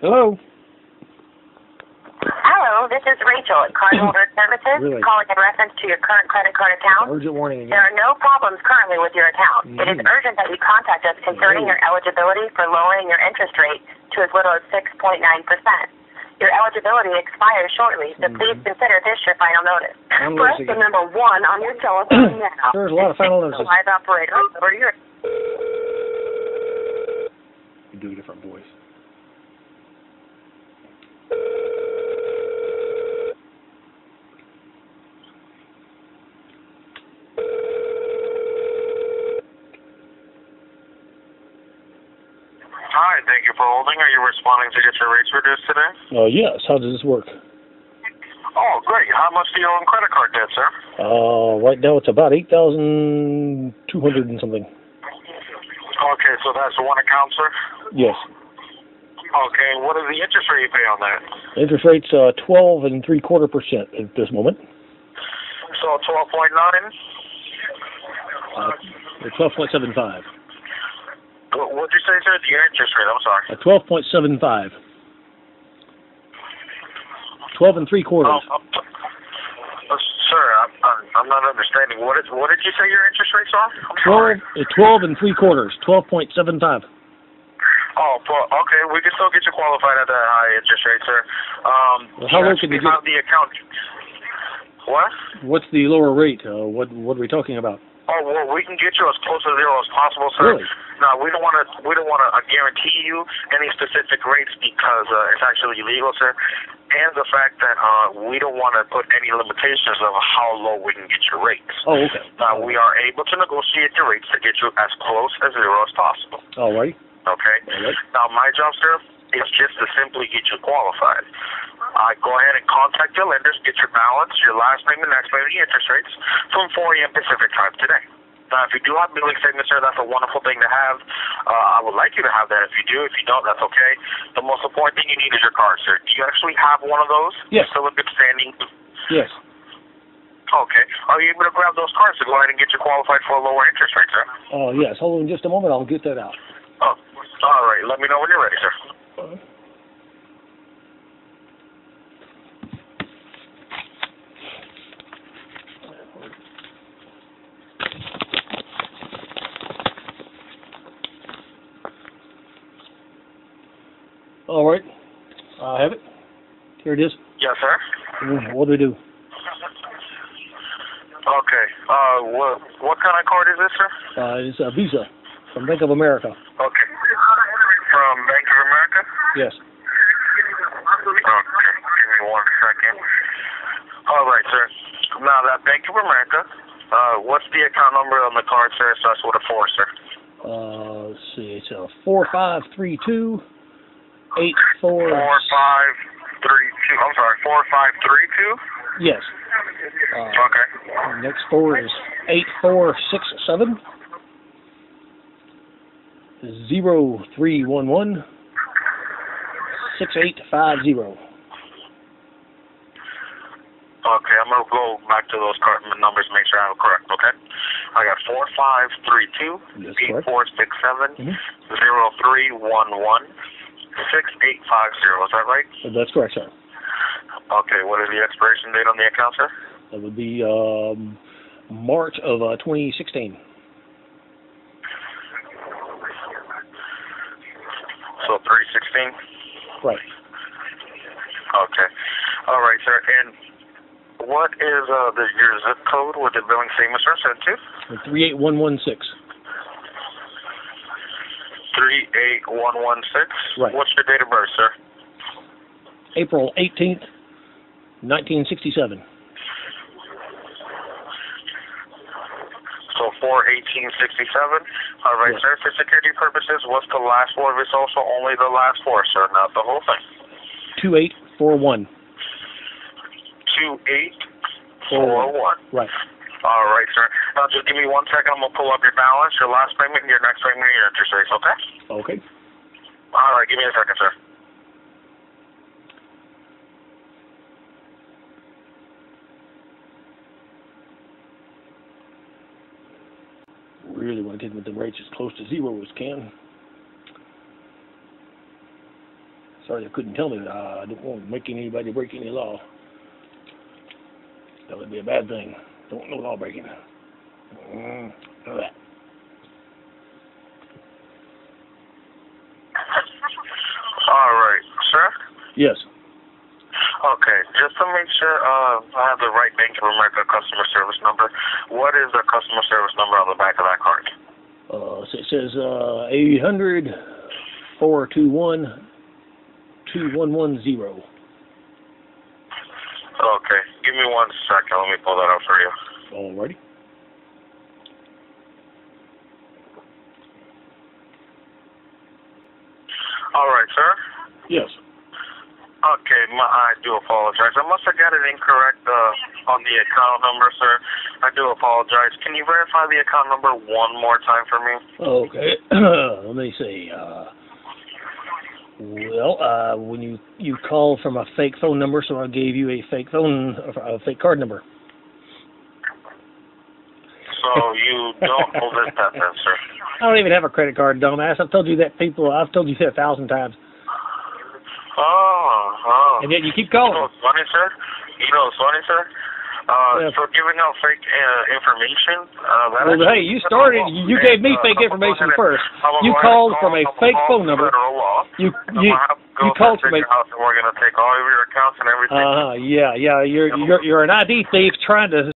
Hello. Hello, this is Rachel at Cardinal Earth Services, Really? calling in reference to your current credit card account. Urgent warning again. There are no problems currently with your account. It is Mhm. urgent that you contact us concerning your eligibility for lowering your interest rate to as little as 6.9%. Your eligibility expires shortly, so please Mhm. consider this your final notice. I'm Press the number one on your telephone now. There's a lot of final This is the notices. Live operator. Over your You do a different voice. Hi, thank you for holding. Are you responding to get your rates reduced today? Uh, yes. How does this work? Oh, great. How much do you owe in credit card debt, sir? Uh, right now it's about 8200 and something. Okay, so that's one account, sir? Yes. Okay, what is the interest rate you pay on that? Interest rate's uh, 12 and three quarter percent at this moment. So 12.9? Uh, 12.75. You say, sir? The interest rate. I'm sorry. At twelve point seven five. Twelve and three quarters. Oh, uh, sir, I'm, I'm, not understanding. What is? What did you say your interest rates are? I'm 12, sorry. Twelve and three quarters. Twelve point seven five. Oh, okay. We can still get you qualified at that high interest rate, sir. Um, well, how low can you get? The account. What? What's the lower rate? Uh, what What are we talking about? Oh well, we can get you as close to zero as possible, sir. Really? No, we don't want to. We don't want to uh, guarantee you any specific rates because uh, it's actually illegal, sir. And the fact that uh, we don't want to put any limitations of how low we can get your rates. Oh, okay. Now we are able to negotiate the rates to get you as close as zero as possible. All right. Okay. All right. Now my job, sir, is just to simply get you qualified. I go ahead and contact your lenders, get your balance, your last payment, next payment, the interest rates from 4 a.m. Pacific time today. Now, if you do have billing sir, that's a wonderful thing to have. Uh, I would like you to have that. If you do, if you don't, that's okay. The most important thing you need is your card, sir. Do you actually have one of those? Yes. Still in good standing? Yes. Okay. Are you able to grab those cards to go ahead and get you qualified for a lower interest rate, sir? Oh, yes. Hold on just a moment. I'll get that out. Oh, all right. Let me know when you're ready, sir. All right. I have it. Here it is. Yes, sir. Mm, What do we do? Okay. Uh, what what kind of card is this, sir? Uh, it's a Visa from Bank of America. Okay. From Bank of America? Yes. Okay. Give me one second. All right, sir. Now that Bank of America, uh, what's the account number on the card, sir? It starts with a four, sir. Uh, let's see. It's a four five three two eight four. Four five three two. I'm sorry, four five three two. Yes. Uh, Okay. next four is eight four six seven zero three one one six eight five zero. Okay, I'm gonna go back to those numbers, make sure I have it correct. Okay. I got four five three two eight four six seven Mhm. zero three one one six eight five zero. Is that right? That's correct, sir. Okay. What is the expiration date on the account, sir? That would be um, March of uh, 2016. So three sixteen. Right. Okay. All right, sir. And what is uh the your zip code where the billing statements are sent to? 38116. Three eight one one six. Right. What's your date of birth, sir? April 18th, 1967. So four eighteen sixty seven. All right, Yes. sir. For security purposes, what's the last four of his social? Only the last four, sir, not the whole thing. 2841. Two eight four one. Right. All right, sir. Now just give me one second. I'm gonna pull up your balance, your last payment, your next payment, and your interest rates. Okay. Okay. All right. Give me a second, sir. Really want to get with the rates as close to zero as can. Sorry they couldn't tell me that. I don't want to make anybody break any law. That would be a bad thing. Don't know law breaking. Mm, none of that. All right, sir. Yes. Okay, just to make sure uh, I have the right Bank of America customer service number, what is the customer service number on the back of that card? Uh, so it says uh, 800 421 2110. Okay, give me one second. Let me pull that up for you. Alrighty. All right, sir. Yes. Okay, my, I do apologize. I must have got it incorrect uh, on the account number, sir. I do apologize. Can you verify the account number one more time for me? Okay. Let me see. Uh, well, uh, when you you called from a fake phone number, so I gave you a fake phone, a fake card number. So you don't possess that then, sir? I don't even have a credit card, dumbass. I've told you that people. I've told you that a thousand times, Oh, oh. and yet you keep You calling. know what's funny, sir? You know what's funny, sir? Uh, Yeah. so giving out fake uh, information. Uh, Well, hey, you started. You gave me Uh, fake I'm gonna go information first. You go ahead and called call- from a fake phone number. Law. You you gonna have to go you called from a. house and we're gonna take all of your accounts and everything. Uh huh. Yeah, yeah. You're you're you're an ID thief trying to